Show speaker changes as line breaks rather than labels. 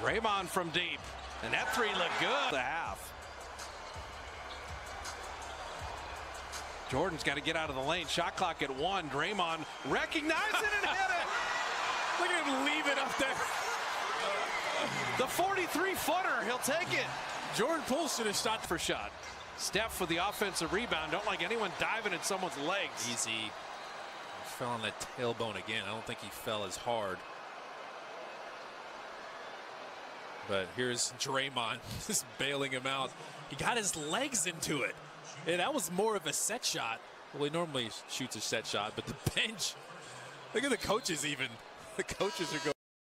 Draymond from deep. And that three looked good. The half. Jordan's got to get out of the lane. Shot clock at one. Draymond recognized it and hit it.
Look at him leave it up there.
The 43 footer. He'll take it.
Jordan should have shot
for shot. Steph with the offensive rebound. Don't like anyone diving at someone's legs.
Easy. Fell on that tailbone again. I don't think he fell as hard. But here's Draymond just bailing him out. He got his legs into it. And that was more of a set shot. Well, he normally shoots a set shot, but the bench, look at the coaches even. The coaches are going.